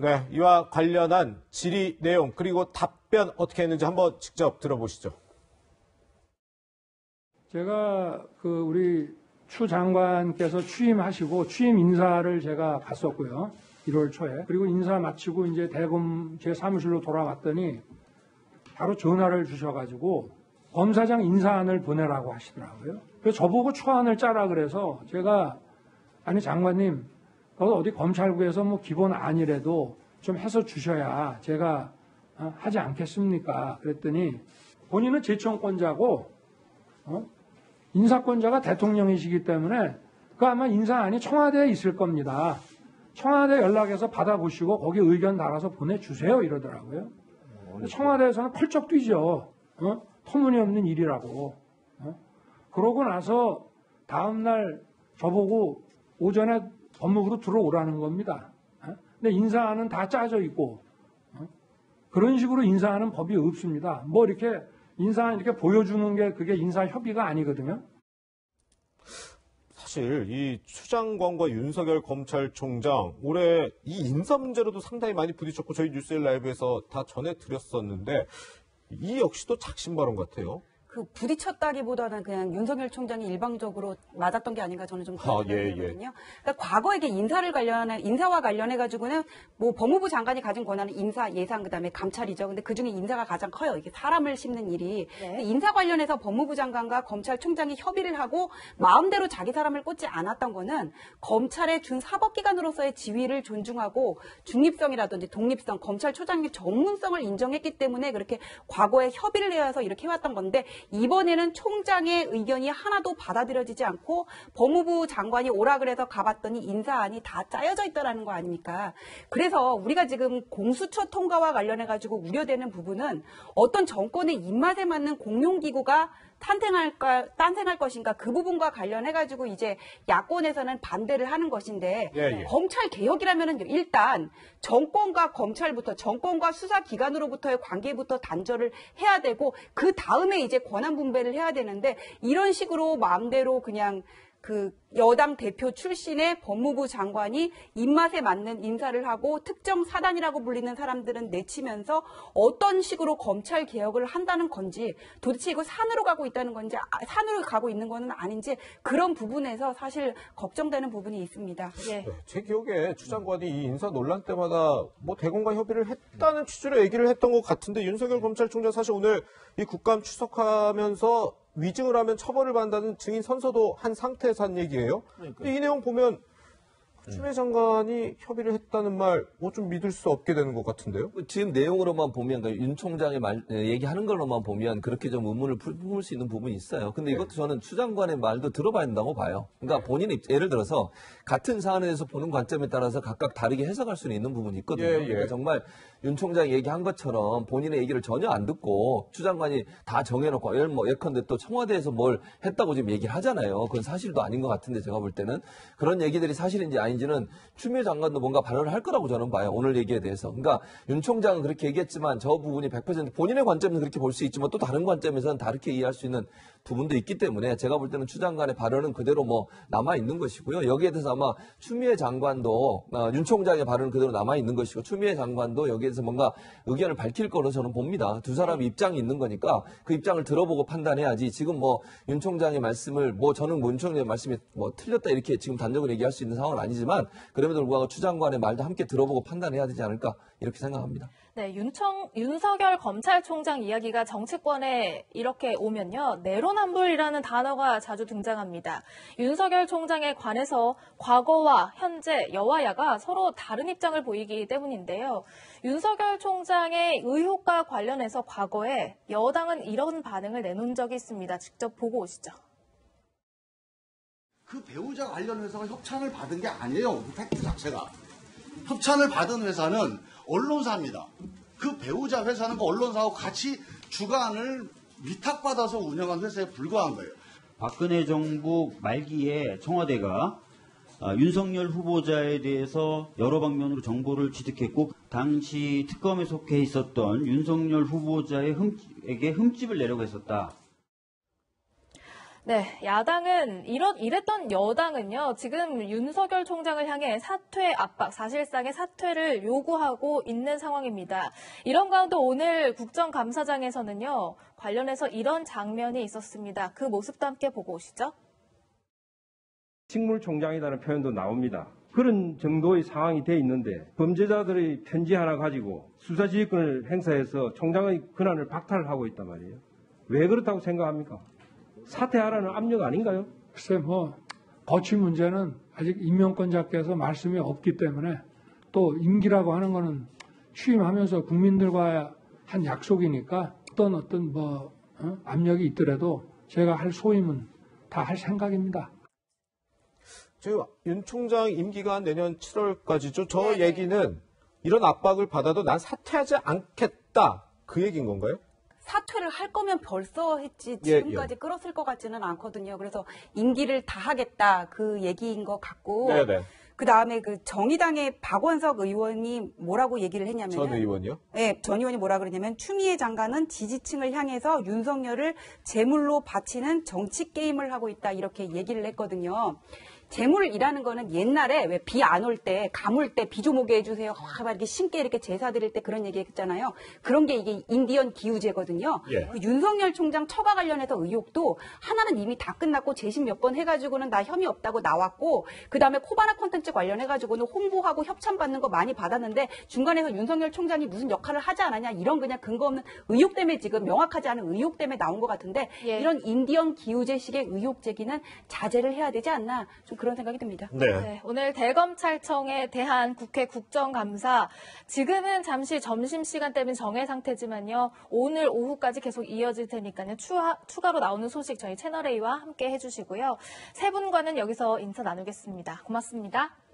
네, 이와 관련한 질의 내용 그리고 답변 어떻게 했는지 한번 직접 들어보시죠. 제가 그 우리 추 장관께서 취임하시고 취임 인사를 제가 갔었고요. 1월 초에. 그리고 인사 마치고 이제 대검 제 사무실로 돌아갔더니 바로 전화를 주셔가지고 검사장 인사안을 보내라고 하시더라고요. 그래서 저보고 초안을 짜라 그래서 제가 아니 장관님 그거 어디 검찰국에서 뭐 기본 안이라도 좀 해서 주셔야 제가 어, 하지 않겠습니까? 그랬더니 본인은 재청권자고 어? 인사권자가 대통령이시기 때문에 그 아마 인사안이 청와대에 있을 겁니다. 청와대 연락해서 받아보시고 거기 의견 달아서 보내주세요 이러더라고요. 청와대에서는 펄쩍 뛰죠. 어? 터무니없는 일이라고. 어? 그러고 나서 다음날 저보고 오전에 법무부로 들어오라는 겁니다. 어? 근데 인사안은 다 짜져 있고 어? 그런 식으로 인사하는 법이 없습니다. 뭐 이렇게 인사안 이렇게 보여주는 게 그게 인사 협의가 아니거든요. 사실 이 추장관과 윤석열 검찰총장 올해 이 인사 문제로도 상당히 많이 부딪혔고 저희 뉴스일 라이브에서 다 전해드렸었는데 이 역시도 작심 발언 같아요. 그 부딪혔다기보다는 그냥 윤석열 총장이 일방적으로 맞았던 게 아닌가 저는 좀 아, 그런 예, 생각이 들거든요. 그러니까 과거에 인사를 관련해 인사와 관련해 가지고는 뭐 법무부 장관이 가진 권한은 인사, 예산 그다음에 감찰이죠. 근데 그 중에 인사가 가장 커요. 이게 사람을 씹는 일이. 네. 인사 관련해서 법무부 장관과 검찰총장이 협의를 하고 마음대로 자기 사람을 꽂지 않았던 거는 검찰의 준 사법기관으로서의 지위를 존중하고 중립성이라든지 독립성, 검찰총장의 전문성을 인정했기 때문에 그렇게 과거에 협의를 해서 이렇게 해왔던 건데 이번에는 총장의 의견이 하나도 받아들여지지 않고 법무부 장관이 오라 그래서 가봤더니 인사안이 다 짜여져 있더라는 거 아닙니까? 그래서 우리가 지금 공수처 통과와 관련해 가지고 우려되는 부분은 어떤 정권의 입맛에 맞는 공용기구가 탄생할까, 탄생할 것인가 그 부분과 관련해 가지고 이제 야권에서는 반대를 하는 것인데 예, 예. 검찰 개혁이라면은 일단 정권과 검찰부터 정권과 수사 기관으로부터의 관계부터 단절을 해야 되고 그 다음에 이제 권한 분배를 해야 되는데 이런 식으로 마음대로 그냥 그 여당 대표 출신의 법무부 장관이 입맛에 맞는 인사를 하고 특정 사단이라고 불리는 사람들은 내치면서 어떤 식으로 검찰 개혁을 한다는 건지 도대체 이거 산으로 가고 있다는 건지 아, 산으로 가고 있는 거는 아닌지 그런 부분에서 사실 걱정되는 부분이 있습니다. 예. 네, 제 기억에 추 장관이 이 인사 논란 때마다 뭐 대검과 협의를 했다는 취지로 얘기를 했던 것 같은데 윤석열 검찰총장 사실 오늘 이 국감 출석하면서 위증을 하면 처벌을 받는다는 증인 선서도 한 상태에서 한 얘기예요. 근데 이 내용 보면 추미애 장관이 협의를 했다는 말 뭐 좀 믿을 수 없게 되는 것 같은데요. 지금 내용으로만 보면 그러니까 윤 총장의 말 에, 얘기하는 걸로만 보면 그렇게 좀 의문을 풀- 품을 수 있는 부분이 있어요. 근데 이것도 저는 추 장관의 말도 들어봐야 된다고 봐요. 그러니까 본인의 입- 예를 들어서 같은 사안에 대해서 보는 관점에 따라서 각각 다르게 해석할 수는 있는 부분이 있거든요. 예, 예. 그러니까 정말 윤 총장이 얘기한 것처럼 본인의 얘기를 전혀 안 듣고 추 장관이 다 정해놓고 예를 뭐 예컨대 또 청와대에서 뭘 했다고 지금 얘기를 하잖아요. 그건 사실도 아닌 것 같은데 제가 볼 때는 그런 얘기들이 사실인지 아닌 지는 추미애 장관도 뭔가 발언을 할 거라고 저는 봐요. 오늘 얘기에 대해서. 그러니까 윤 총장은 그렇게 얘기했지만 저 부분이 100% 본인의 관점에서 그렇게 볼 수 있지만 또 다른 관점에서는 다르게 이해할 수 있는 부분도 있기 때문에 제가 볼 때는 추 장관의 발언은 그대로 뭐 남아 있는 것이고요. 여기에 대해서 아마 추미애 장관도 어, 윤 총장의 발언은 그대로 남아 있는 것이고 추미애 장관도 여기에 대해서 뭔가 의견을 밝힐 거로 저는 봅니다. 두 사람 입장이 있는 거니까 그 입장을 들어보고 판단해야지 지금 뭐 윤 총장의 말씀을 뭐 저는 문총장의 말씀이 뭐 틀렸다 이렇게 지금 단적으로 얘기할 수 있는 상황은 아니 지만 그럼에도 불구하고 추 장관의 말도 함께 들어보고 판단해야 되지 않을까 이렇게 생각합니다. 네, 윤청, 윤석열 검찰총장 이야기가 정치권에 이렇게 오면요. 내로남불이라는 단어가 자주 등장합니다. 윤석열 총장에 관해서 과거와 현재 여와야가 서로 다른 입장을 보이기 때문인데요. 윤석열 총장의 의혹과 관련해서 과거에 여당은 이런 반응을 내놓은 적이 있습니다. 직접 보고 오시죠. 그 배우자 관련 회사가 협찬을 받은 게 아니에요. 그 팩트 자체가. 협찬을 받은 회사는 언론사입니다. 그 배우자 회사는 그 언론사하고 같이 주관을 위탁받아서 운영한 회사에 불과한 거예요. 박근혜 정부 말기에 청와대가 아, 윤석열 후보자에 대해서 여러 방면으로 정보를 취득했고 당시 특검에 속해 있었던 윤석열 후보자의 흠, 에게 흠집을 내려고 했었다. 네, 야당은 이런 이랬던 여당은요. 지금 윤석열 총장을 향해 사퇴 압박, 사실상의 사퇴를 요구하고 있는 상황입니다. 이런 가운데 오늘 국정감사장에서는요. 관련해서 이런 장면이 있었습니다. 그 모습도 함께 보고 오시죠. 식물총장이라는 표현도 나옵니다. 그런 정도의 상황이 돼 있는데 범죄자들의 편지 하나 가지고 수사지휘권을 행사해서 총장의 권한을 박탈하고 있단 말이에요. 왜 그렇다고 생각합니까? 사퇴하라는 압력 아닌가요? 글쎄 뭐 거취 문제는 아직 임명권자께서 말씀이 없기 때문에 또 임기라고 하는 거는 취임하면서 국민들과 한 약속이니까 어떤 어떤 뭐 어? 압력이 있더라도 제가 할 소임은 다 할 생각입니다. 지금 윤 총장 임기가 내년 7월까지죠. 저 네네. 얘기는 이런 압박을 받아도 난 사퇴하지 않겠다. 그 얘기인 건가요? 사퇴를 할 거면 벌써 했지 예, 지금까지 끌었을 것 같지는 않거든요. 그래서 임기를 다 하겠다 그 얘기인 것 같고 네 네. 그 다음에 그 정의당의 박원석 의원이 뭐라고 얘기를 했냐면 전 의원이요? 네, 전 의원이 뭐라 그러냐면 추미애 장관은 지지층을 향해서 윤석열을 제물로 바치는 정치 게임을 하고 있다 이렇게 얘기를 했거든요. 제물이라는 거는 옛날에 왜 비 안 올 때 가물 때 비 좀 오게 해주세요. 막 이렇게 신께 이렇게 제사 드릴 때 그런 얘기 했잖아요. 그런 게 이게 인디언 기우제거든요. 예. 그 윤석열 총장 처가 관련해서 의혹도 하나는 이미 다 끝났고 재심 몇 번 해가지고는 나 혐의 없다고 나왔고 그 다음에 코바나 콘텐츠 관련해가지고는 홍보하고 협찬 받는 거 많이 받았는데 중간에서 윤석열 총장이 무슨 역할을 하지 않았냐 이런 그냥 근거 없는 의혹 때문에 지금 명확하지 않은 의혹 때문에 나온 것 같은데 예. 이런 인디언 기우제식의 의혹 제기는 자제를 해야 되지 않나 좀 그런 생각이 듭니다. 네, 오늘 대검찰청에 대한 국회 국정감사 지금은 잠시 점심시간 때문에 정해 상태지만요. 오늘 오후까지 계속 이어질 테니까요. 추하, 추가로 나오는 소식 저희 채널A와 함께 해주시고요. 세 분과는 여기서 인사 나누겠습니다. 고맙습니다.